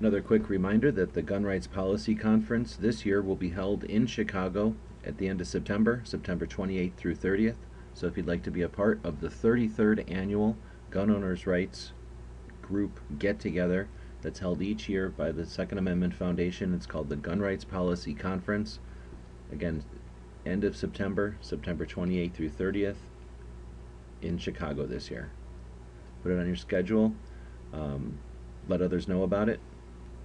Another quick reminder that the Gun Rights Policy Conference this year will be held in Chicago at the end of September, September 28th through 30th. So if you'd like to be a part of the 33rd annual Gun Owners' Rights Group Get Together that's held each year by the Second Amendment Foundation, it's called the Gun Rights Policy Conference. Again, end of September, September 28th through 30th in Chicago this year. Put it on your schedule. Um, let others know about it.